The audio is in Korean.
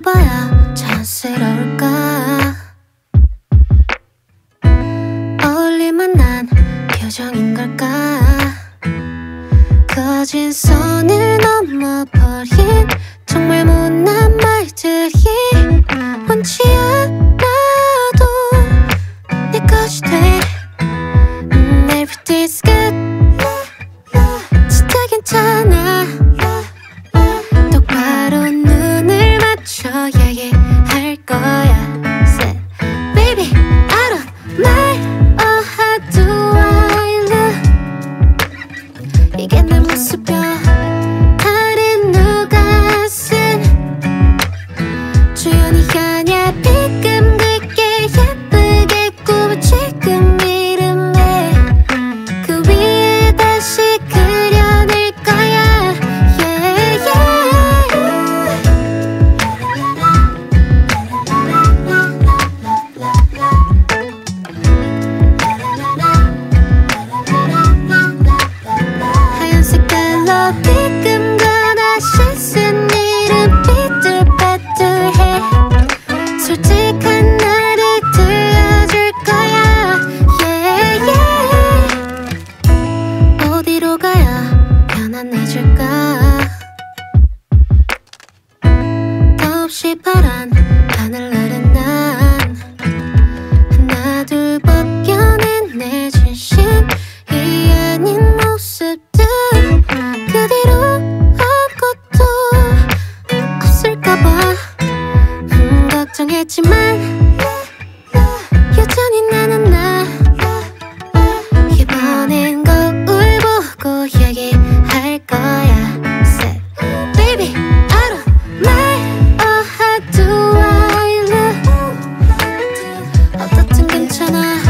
해봐야 자연스러울까? 어울릴만 난 표정인 걸까? 그 거진 선을 넘어 Super she put on 괜찮아.